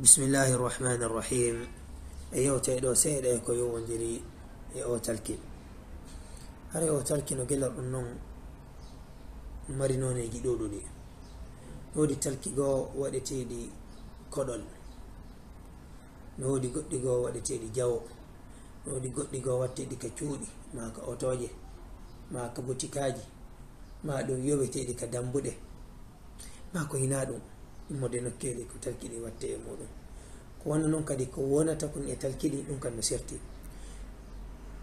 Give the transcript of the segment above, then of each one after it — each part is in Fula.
bisimillahi irrahmani irrahim e yewteɗo seeɗa e ko yowodiri e o talki. Hara o talkino gelal ɗum noon mari noneji e ɗuɗuɗi woodi talki goo waɗeteɗi koɗol. No woodi goɗɗi goo waɗeteɗi jawo. No woodi goɗɗi goo watteɗi ka cuuɗi ma ka otoje ma ka butikaji ma ɗum yoweteɗi ka dambuɗe. Ma ko hina ɗum. immode nokkeli ko talkiɗi watte e muɗum. Ko wona noon kadi ko wonata kon e talkiɗi ɗum kam no serti.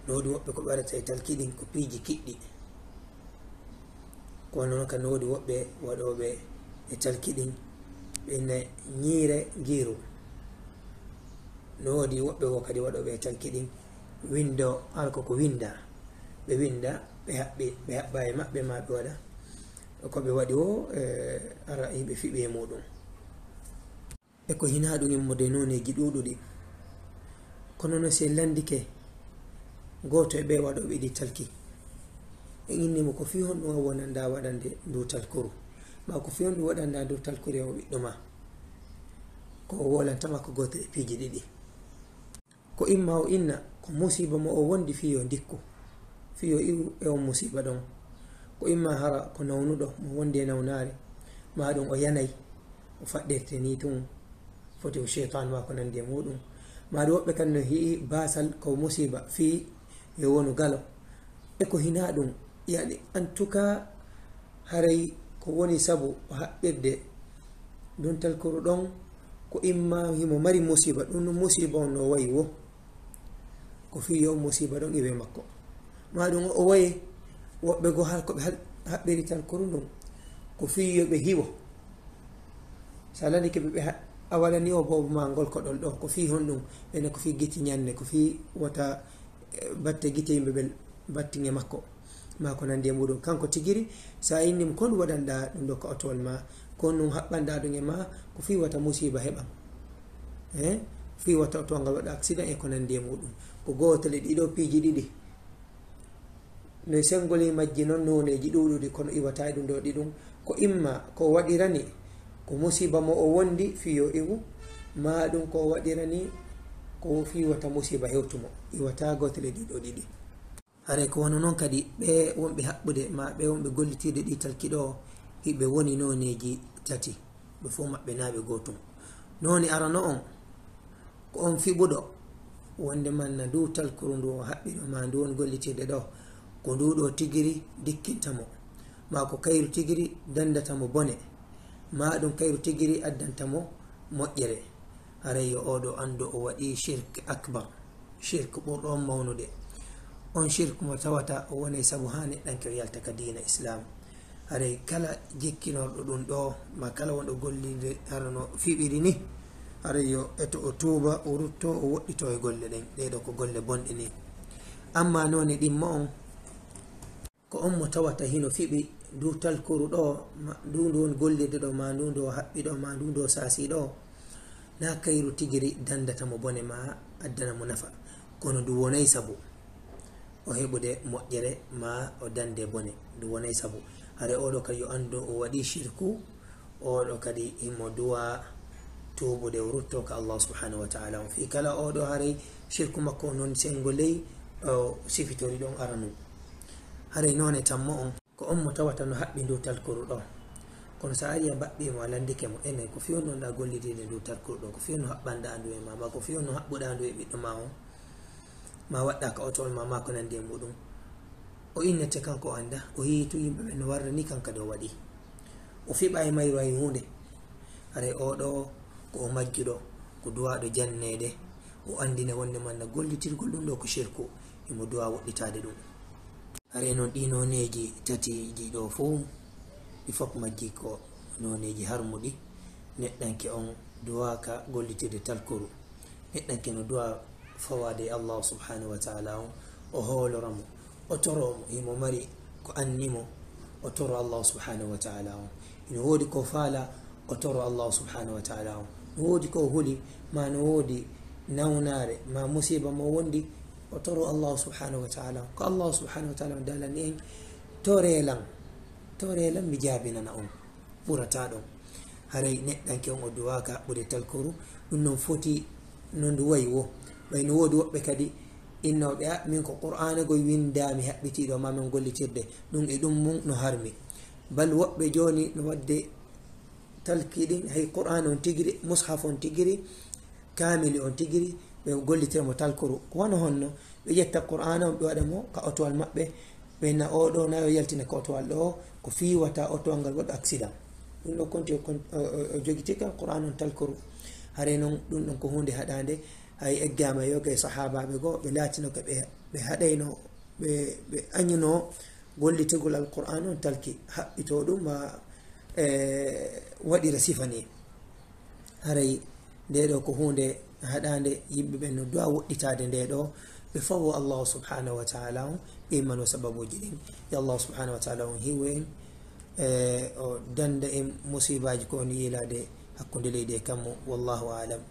Nowodi woɓɓe ko ɓarata e talkiɗi ko piiji kiɗɗi. Ko wona noon kadi nowodi woɓɓe waɗoɓe e talkiɗin ɓenne ñiire ngiiru. Nowodi woɓɓe ko kadi waɗoɓe e talkiɗin windo ala koko winda. Ɓe winda ɓe haɓɓi ɓe haɓɓa e maɓɓe ma ɓe waɗa. Koɓe waɗi o eh, ara yimɓe fiɓi e muɗum. e ko hina ɗum e immode noneji e ɗuɗuɗi kono no se landike goto e ɓe waɗoɓe ɗi talki. E innimo ko fi honɗum a wonanda waɗande ndu talkuru. Ma ko fi honɗum waɗanda ndu talkuru e o ɓiɗɗo ma ko o wolantama ko goto e piiji ɗiɗi. Ko imma o inna ko musiba mo o wondi fiyo dikku fiyo iwu e on musiba ɗon. Ko imma hara ko nawnuɗo mo wondi e nawnaare ma ɗum o yanayi o faɗɗirte ni tun foti o cheytan ma ko nandi e muɗum. Maɗa woɓɓe kan no hii basal ko musiba fi yo wonu galo. E ko hina ɗum yani en tout cas haray ko woni saabu o haɓɓirde. Ɗum koro ɗon ko imma himo mari musiba ɗum ɗum musiba on no wayi wo. Ko fi yo musiba ɗon iwe makko. Maɗum o wayi woɓɓe go har koɓe haɓɓiri talkoru ɗum ko fi yoɓe hiwo. So alani keɓe ɓe a waɗani o boobo ma ngol koɗol ɗo ko fi hon ɗum ɓene ko fi giti ñande ko fi wota eh, batte gite yimɓe ɓen battinge makko. Ma ko nandi e muɗum. Kanko tigiri sa innim kon waɗanɗa ɗum ɗo ka otowol ma. Kon ɗum haɓɓanɗa ɗum e ma ko fi wata musiba heɓan e eh? fi wata otowangal waɗa accident e ko nandi e muɗum. Ko gotel ɗiɗo piiji ɗiɗi. No sengol e majji noon noneji ɗuɗuɗi kono iwata ɗum ɗo ɗi ɗum. Ko imma ko waɗirani ko musiba mo o wondi fiyo iwu ma ɗum ko waɗirani ko fiwata musiba hewtumo iwata gotele ɗiɗo ɗiɗi. Haray ko wona noon kadi ɓe wonɓe haɓɓude ma ɓe wonɓe gollitiɗe ɗi talkiɗo hiɓe woni noneji tati. Ɓe fo maɓɓe naɓe gotum noni arano on ko on fiɓuɗo wonde manna ndu talkuru ndu o haɓɓiɗo ma ndu woni gollitiɗe ɗo ko nduɗo tigiri dikkintamo ma ko kayru tigiri dandatamo bone. ma ɗum kayru tigiri addantamo moƴƴere. Haray yo oɗo andu o waɗi shirk acbar shirk ɓurɗon mawnude. On shirk mo tawata o woni sabu ha neɗɗanke o yalta ka dina islam haray kala jikkinorɗo ɗum ɗo ma kala wonɗo gollide harano fiɓiri ni haray yo eto o tuuba o rutto o woɗɗito e golle ɗen. Ɗeɗo ko golle bonɗe ni. Amma noni ɗimma on ko on mo tawata hino fiɓi ndu talkuru ɗo ndu ndu won gollirde ɗo ma ndu ndo haɓɓi ɗo ma ndu ndo saasi ɗo na kayru tigiri dandata mo bone ma addana mo nafa. Kono ndu wonay sabu o heɓude moƴƴere ma o dande bone ndu wonay sabu. Hare oɗo kadi yo anndu o waɗi shirku oɗo kadi imo duwa tubude o rutto ka allah subhanahu wa taala. On fi kala oɗo haray shirku makko noon sengo ley o sifitori ɗon aranu. haray none tammo on ko on mo tawata no haɓɓi ndu talkuru ɗo. Kono so ari a baɓɓimo a landike mo enen ko fiw non ɗa gollidide ndu talkuru ɗo ko fiw no haɓɓanɗa ndu e ma ma ko fiw no haɓɓuɗa ndu e ɓiɗɗo ma on ma waɗɗa ka otowol ma ma ko nandi e muɗum. O innete kanko o annda o yehi yimɓe ɓe no warra ni kanka de o waɗi. O fiɓa e mayro ay hunde aray oɗo ko o majjuɗo ko duwaɗo jannede o andine wonde manna gollitirgol ɗum ɗo ko shirku emo duwa woɗɗitade ɗum. reno ɗi noneji tati ji ɗo fu ɗi fof majji ko noneji harmuɗi. Neɗɗanke on duwaka gollitirde talkuru neɗɗanke no duwa fawade e allahu subhanahu wa taala on o hooloramo o toromo himo mari ko annimo o toro allahu subhanahu wa taala on. Ino woodi ko faala o toro allahu subhanahu wa taala on. No woodi ko huli ma no woodi nawnare ma musiba mo wondi o toro allahu subhanahu wa taala ko allahu subhanahu wa taala o dalani en torelan torelan mi jabinana on ɓurata ɗon haray neɗɗanke on o duwaka ɓuri talkoru ɗum noon foti no ndu wayi wo ɓayno woodi woɓɓe kadi innoɓe a min ko qur'ana goye windami haɓɓitiɗo ma min gollitirde ɗum e ɗum mum no harmi bal woɓɓe joni no wadde talkiɗin hay qur'an on tigiri mushaf on tigiri kamili on tigiri ɓe gollitiramo talkoru. Ko wano honno ɓe ƴetta qur'ana on ɓe waɗa mo ka otowal maɓɓe ɓena oɗo nayo yaltina ka otowal ɗo ko fiwata otowal ngal waɗu accident. Ɗum ɗo konti o jogitika qur'an on talkoru. Hare noon ɗum ɗon ko hunde haɗande hay eggama yoga e sahabaɓe goo ɓe latino ko ɓe haɗayno ɓe añuno gollitigol alqur'an on talki. Haɓɓito ɗum ma eh, waɗira sifani haray nde ɗo ko hunde allahu subhanahu wa taala on imano sababuji ɗin yo allahu subhanahu wa taala on hiwo en e o danda en musibaji ko on yilade hakkude leydi e kammo wallahu alam